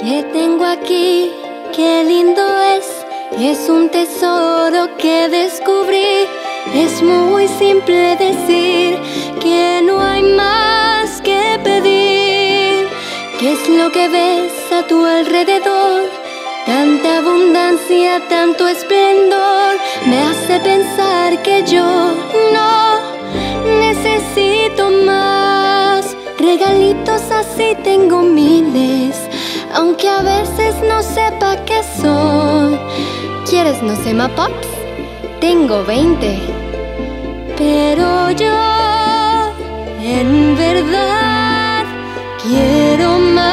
que tengo aquí, qué lindo es. Es un tesoro que descubrí. Es muy simple decir que no hay más que pedir. ¿Qué es lo que ves a tu alrededor? Tanta abundancia, tanto esplendor me hace pensar que yo no necesito más. Regalitos así tengo miles, aunque a veces no sepa qué son. ¿Quieres no sé pops? Tengo 20. Pero yo, en verdad, quiero más.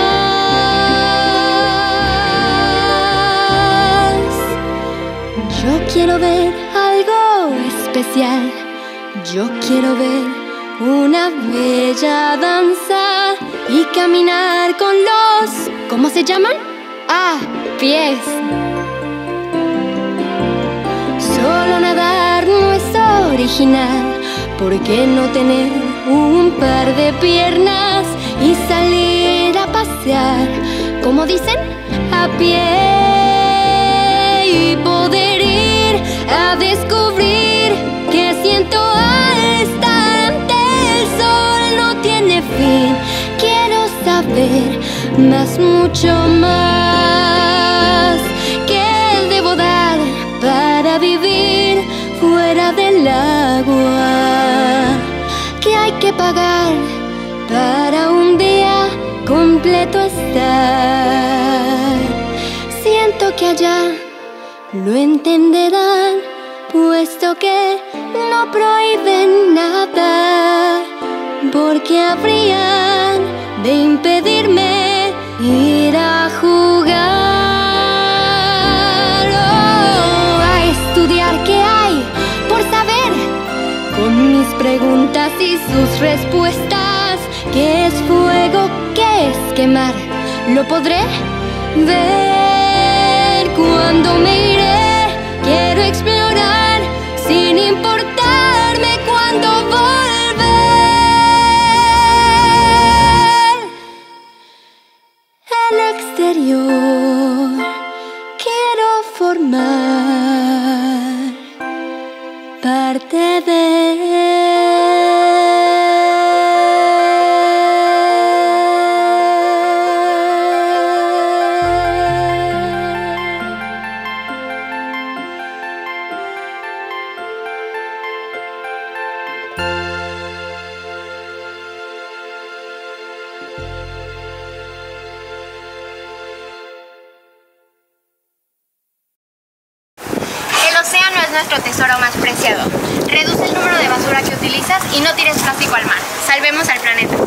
Yo quiero ver algo especial. Yo quiero ver una bella danza y caminar con los... ¿Cómo se llaman? Ah, pies. Solo nadar no es original. ¿Por qué no tener un par de piernas y salir a pasear? Como dicen, a pie y poder ir a descubrir más, mucho más que debo dar para vivir fuera del agua. Que hay que pagar para un día completo estar. Siento que allá lo entenderán, puesto que no prohíben nada, porque habrían de impedirme ir a jugar. Oh, a estudiar qué hay por saber, con mis preguntas y sus respuestas, qué es fuego, qué es quemar, lo podré ver cuando me iré. Exterior quiero formar nuestro tesoro más preciado. Reduce el número de basura que utilizas y no tires plástico al mar. Salvemos al planeta.